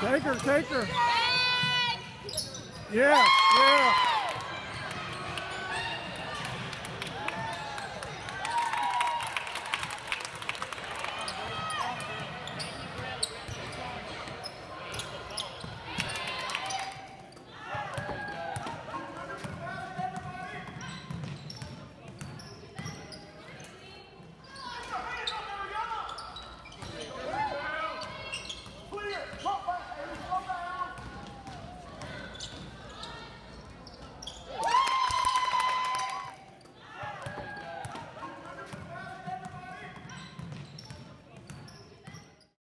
Take her, take her. Yeah, yeah.